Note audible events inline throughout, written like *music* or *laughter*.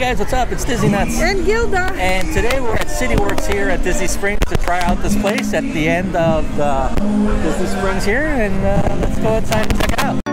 Hey guys, what's up? It's Disney Nuts. And Gilda. And today we're at CityWorks here at Disney Springs to try out this place at the end of the Disney Springs here. And uh, let's go inside and check it out.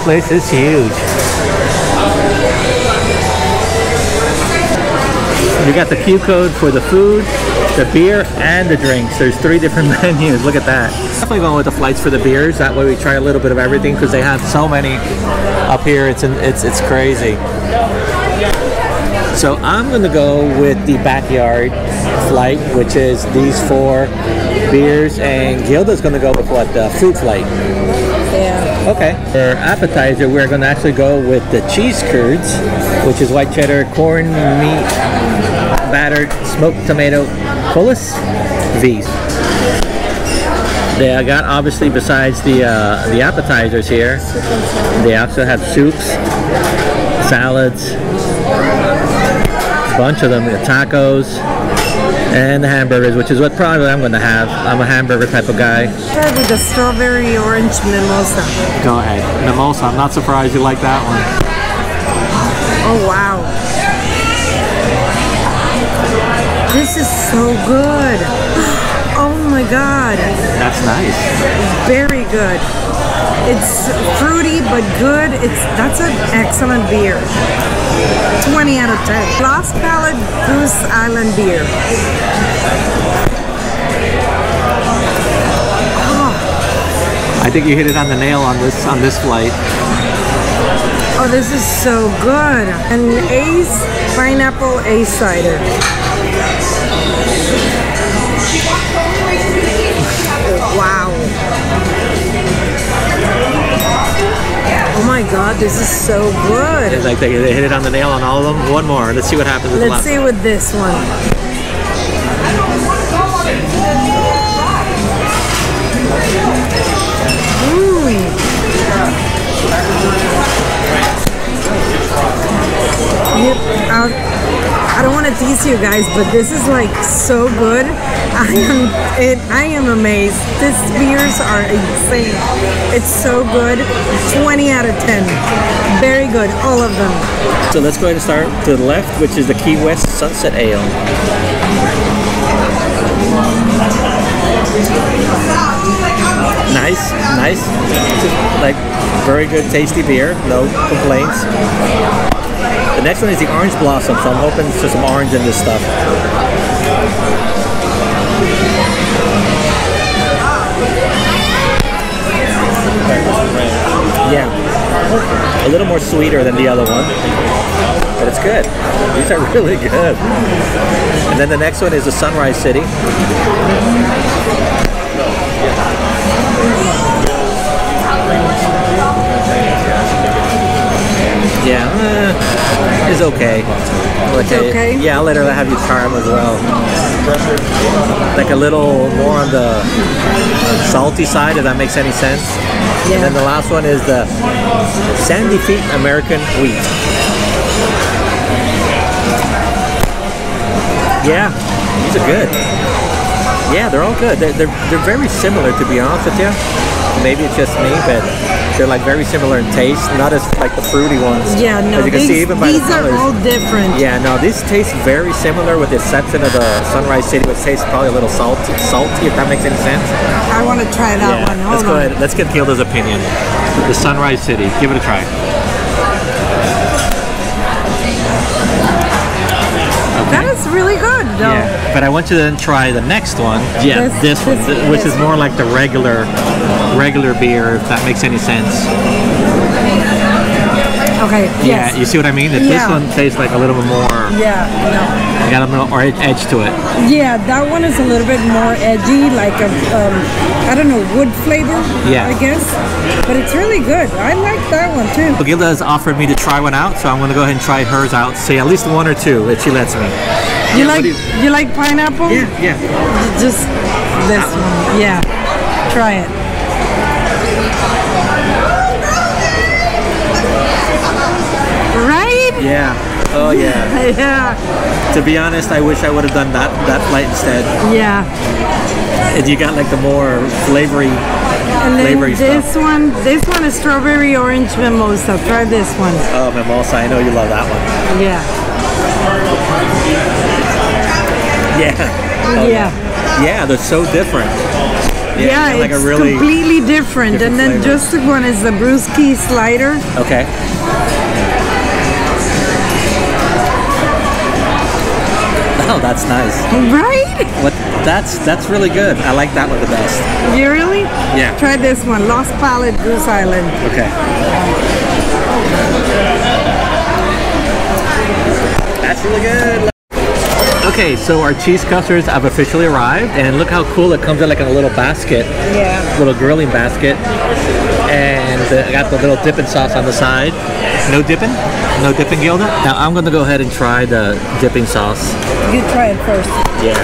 Place is huge. You got the Q code for the food, the beer, and the drinks. There's three different *laughs* menus. Look at that. Definitely going with the flights for the beers. That way we try a little bit of everything because they have so many up here. It's it's it's crazy. So I'm going to go with the backyard flight, which is these four beers, and Gilda's going to go with what the fruit flight. Okay. For appetizer, we're going to actually go with the cheese curds, which is white cheddar, cornmeal, battered smoked tomato, coulis, these. They got obviously besides the uh, the appetizers here, they also have soups, salads, a bunch of them, the tacos, and the hamburgers, which is what probably I'm going to have. I'm a hamburger type of guy. Try with the strawberry orange mimosa. Go ahead. Mimosa, I'm not surprised you like that one. Oh wow. This is so good. *gasps* Oh my god. That's nice. Very good. It's fruity but good. It's that's an excellent beer. 20 out of 10. Lost Palate Goose Island beer. I think you hit it on the nail on this on this flight. Oh, this is so good. An Ace pineapple Ace cider. God, this is so good. It's like they, they hit it on the nail on all of them. One more. Let's see what happens with Let's last see with this one. Yep, I, I don't want to tease you guys, but this is like so good. I am it. I am amazed. These beers are insane. It's so good. 20 out of 10. Very good, all of them. So let's go ahead and start to the left, which is the Key West Sunset Ale. Nice, nice. Like very good, tasty beer. No complaints. The next one is the Orange Blossom, so I'm hoping there's some orange in this stuff. Yeah, a little more sweeter than the other one, but it's good. These are *laughs* really good. And then the next one is the Sunrise City. Yeah, eh, it's okay. It's okay? Yeah, I'll let her have you try them as well. Like a little more on the salty side, if that makes any sense. And then the last one is the Sandy Feet American Wheat. Yeah, these are good. Yeah, they're all good. They're, they're, they're very similar, to be honest with you. Maybe it's just me, but they're like very similar in taste. Not as like the fruity ones. Yeah, no, As you can these, see, even by these the are all different. Yeah, no, these taste very similar with the exception of the Sunrise City, which tastes probably a little salty, salty if that makes any sense. I want to try that one. Hold let's go ahead. Let's get Gilda's opinion. The Sunrise City. Give it a try. That is really good, though. Yeah, but I want you to then try the next one. Yeah, This- this, one, this- which this is more like the regular, regular beer, if that makes any sense. Okay. Yeah, Yes. you see what I mean? That This one tastes like a little bit more, Yeah. No. got a little more edge to it. Yeah, that one is a little bit more edgy, like a, um, I don't know, wood flavor. Yeah. I guess, but it's really good. I like that one too. So Gilda has offered me to try one out, so I'm gonna go ahead and try hers out. Say at least one or two if she lets me. You what like you, you- like pineapple? Yeah. Yeah. Just this one. Yeah. Try it. Yeah. Oh yeah. *laughs* Yeah. to be honest, I wish I would have done that that flight instead. Yeah. And you got like the more flavory. And then Flavory this stuff. one, this one is strawberry orange mimosa. Try this one. Oh, mimosa! I know you love that one. Yeah. Yeah. *laughs* Oh, yeah. Yeah, they're so different. Yeah, like it's a really completely different. different and then flavor. just the one is the brewski slider. okay. Oh, that's nice. Right? What? That's that's really good. I like that one the best. You really? Yeah. Try this one, Lost Palate Goose Island. Okay. That's really good. Okay, so our cheese custards have officially arrived, and look how cool it comes in like in a little basket, Yeah. little grilling basket, and uh, I got the little dipping sauce on the side. No dipping? No dipping, Gilda? Now I'm gonna go ahead and try the dipping sauce. You try it first. Yeah.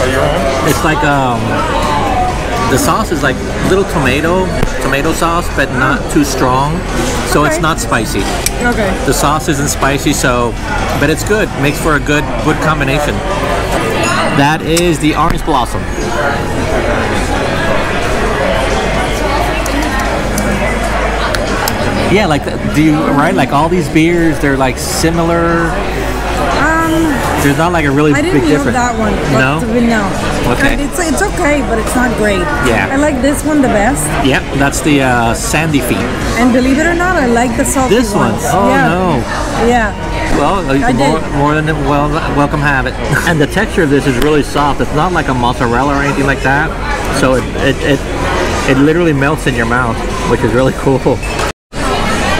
Are you wrong? It's like um, the sauce is like little tomato, tomato sauce, but not too strong, so it's not spicy. Okay. The sauce isn't spicy, so but it's good. Makes for a good good combination. That is the orange blossom. Yeah, like do you right? Like all these beers, they're like similar. Um, There's not like a really I big didn't love difference. that one. No. No. Okay. And It's, it's okay, but it's not great. Yeah. I like this one the best. Yep, that's the uh, sandy feet. And believe it or not, I like the salty This one. ones. Oh yeah. no. Yeah. Well, uh, more, more than well, welcome have it. and the texture of this is really soft. It's not like a mozzarella or anything like that. So it it, it, it literally melts in your mouth, which is really *laughs* cool.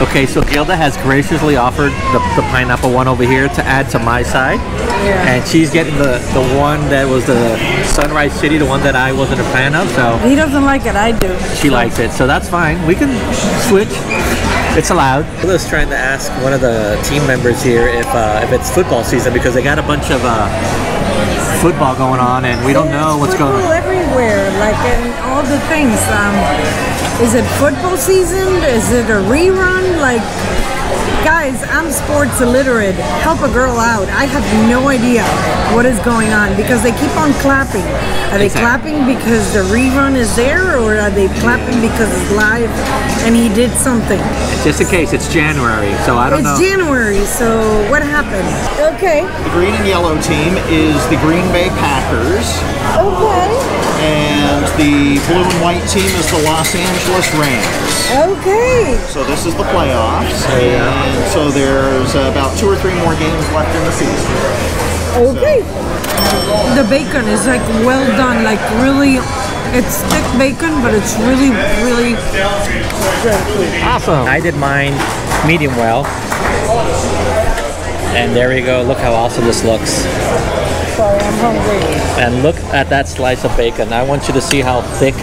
Okay, so Gilda has graciously offered the, the pineapple one over here to add to my side. Yeah. And she's getting the, the one that was the Sunrise City, the one that I wasn't a fan of. So He doesn't like it. I do. she likes it, so that's fine. We can switch. It's allowed. I was trying to ask one of the team members here if uh, if it's football season because they got a bunch of uh, football going on and we don't know what's going football on. everywhere, like in all the things. Um, is it football season? Is it a rerun? Like, guys, I'm sports illiterate. Help a girl out. I have no idea what is going on because they keep on clapping. Are they Exactly. clapping because the rerun is there, or are they clapping because it's live and he did something? Just in case, it's January, so I don't It's know. It's January, so what happened? Okay. The green and yellow team is the Green Bay Packers, Okay. And the blue and white team is the Los Angeles Rams. Okay. So this is the playoffs, and so there's about two or three more games left in the season. Okay. The bacon is like well done, like really, it's thick bacon, but it's really, really good. Awesome. I did mine medium well. And there we go. Look how awesome this looks. Sorry, I'm hungry. And look at that slice of bacon. I want you to see how thick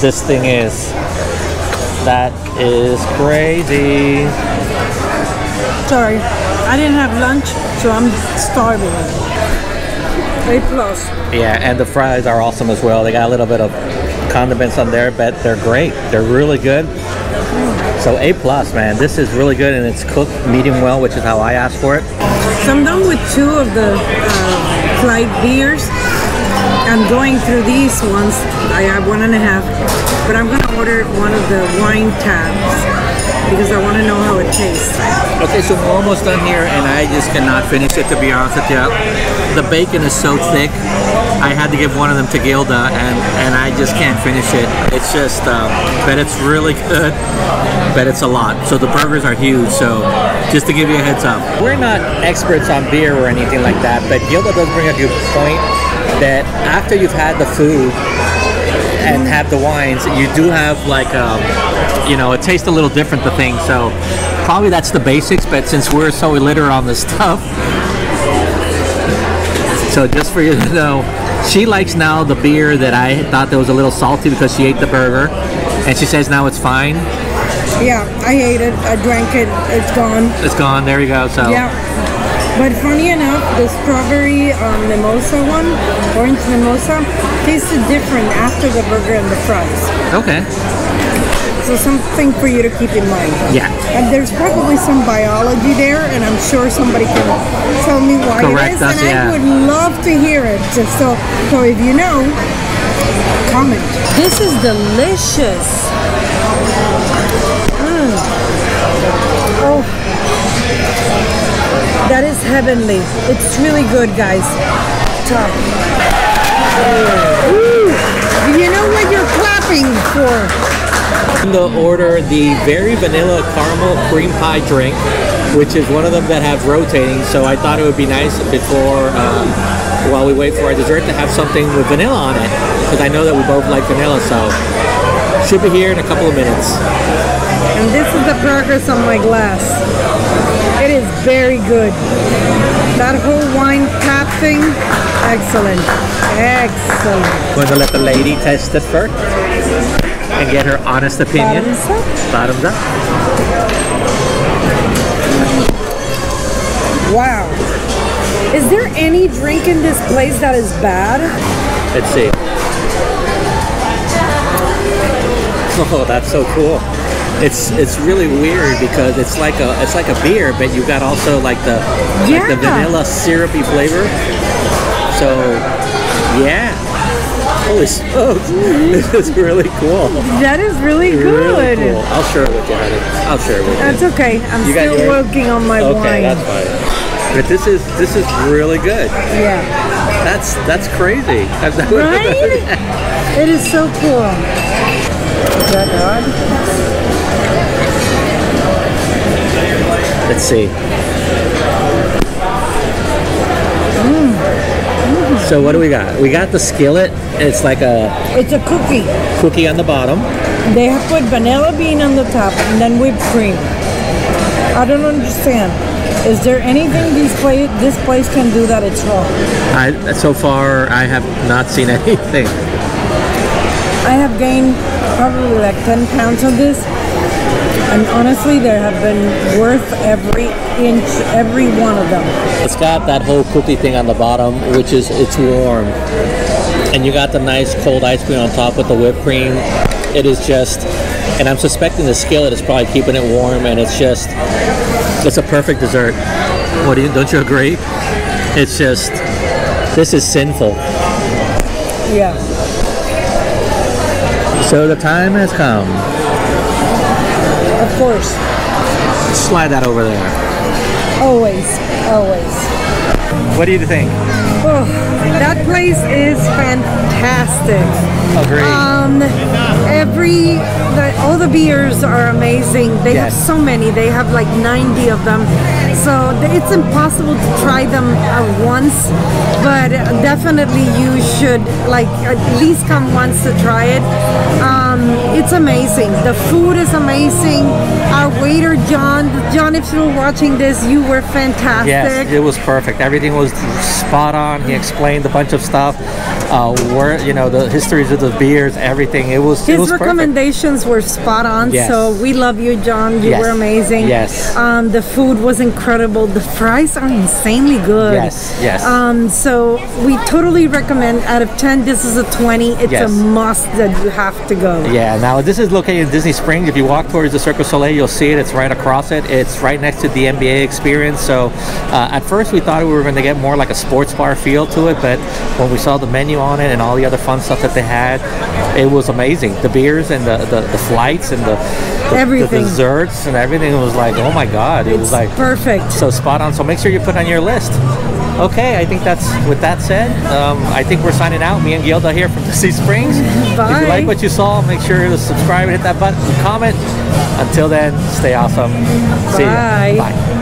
this thing is. That is crazy. Sorry, I didn't have lunch, so I'm starving. A plus. Yeah, and the fries are awesome as well. They got a little bit of condiments on there, but they're great. They're really good. So A plus, man. This is really good, and it's cooked medium well, which is how I asked for it. So I'm done with two of the uh, flight beers. I'm going through these ones. I have one and a half, but I'm gonna order one of the wine tabs because I want to know how it tastes. Okay, so we're almost done here, and I just cannot finish it. To be honest with you, the bacon is so thick. I had to give one of them to Gilda, and and I just can't finish it. It's just, um, but it's really *laughs* good. But it's a lot. So the burgers are huge. So just to give you a heads up, we're not experts on beer or anything like that. But Gilda does bring a good point that after you've had the food and have the wines, you do have like um, you know, it tastes a little different the thing. So probably that's the basics. But since we're so illiterate on this *laughs* stuff, so just for you to know, she likes now the beer that I thought that was a little salty because she ate the burger, and she says now it's fine. Yeah, I ate it. I drank it. It's gone. It's gone. There you go. So Yeah. But funny enough, the strawberry um, mimosa one, orange mimosa, tasted different after the burger and the fries. okay. So something for you to keep in mind. Yeah. And there's probably some biology there, and I'm sure somebody can tell me why Correct it is. us, and yeah. I would love to hear it. Just so, so if you know, comment. This is delicious. Mm. Oh, that is heavenly. It's really good, guys. Top. Ooh. You know what you're clapping for. To order the very vanilla caramel cream pie drink, which is one of them that have rotating. So I thought it would be nice before, um, while we wait for our dessert, to have something with vanilla on it, because I know that we both like vanilla. So should be here in a couple of minutes. And this is the progress on my glass. It is very good. That whole wine cap thing, excellent. Excellent. I'm going to let the lady test it first and get her honest opinion. Bottoms up. Bottoms up. Wow. Is there any drink in this place that is bad? Let's see. Oh, that's so cool. It's it's really weird because it's like a it's like a beer, but you got also like the like the vanilla syrupy flavor. So yeah. Holy smokes. *laughs* This is really cool. That is really good. Really cool. I'll share it with you, honey. I'll share it with you. That's okay. I'm You still working on my okay, wine. that's fine. But this is this is really good. yeah. That's that's crazy. *laughs* Right? it is so cool. Is that odd? Let's see. Mm. So what do we got? We got the skillet. It's like a It's a cookie. cookie on the bottom. They have put vanilla bean on the top and then whipped cream. I don't understand. Is there anything these place this place can do that it's wrong? I so far I have not seen *laughs* anything. I have gained probably like 10 pounds of this. And honestly, they have been worth every inch, every one of them. It's got that whole cookie thing on the bottom, which is it's warm, and you got the nice cold ice cream on top with the whipped cream. It is just, and I'm suspecting the skillet is probably keeping it warm, and it's just, it's a perfect dessert. What do you? Don't you agree? It's just, this is sinful. Yeah. So the time has come. Of course. Slide that over there. Always. Always. What do you think? Oh, that place is fantastic. Agree. Um, every the, all the beers are amazing. They have so many. They have like 90 of them. So it's impossible to try them at once, but definitely you should like at least come once to try it. Um, it's amazing. The food is amazing. Our waiter John, John, if you're watching this, you were fantastic. Yes, it was perfect. Everything was spot on. He explained a bunch of stuff. Uh, where you know the histories of the beers, everything. It was it His was perfect. recommendations were spot on. Yes. So we love you, John. You Yes. were amazing. Yes. Um, the food was incredible. The fries are insanely good. Yes, yes. Um, so we totally recommend. Out of ten, this is a twenty. It's Yes. a must that you have to go. Yeah, now this is located in Disney Springs. If you walk towards the Cirque du Soleil, you'll see it. It's right across it. It's right next to the NBA experience. So uh, at first we thought we were going to get more like a sports bar feel to it, but when we saw the menu on it and all the other fun stuff that they had, it was amazing. The beers and the, the, the flights and the, the, Everything. the desserts and everything was like, oh my God. It was like perfect. so spot on. So make sure you put it on your list. Okay, I think that's with that said. Um, I think we're signing out. Me and Gilda here from *laughs* Disney Springs. Bye. If you like what you saw, make sure to subscribe and hit that button, comment. Until then, stay awesome. See ya. Bye. Bye.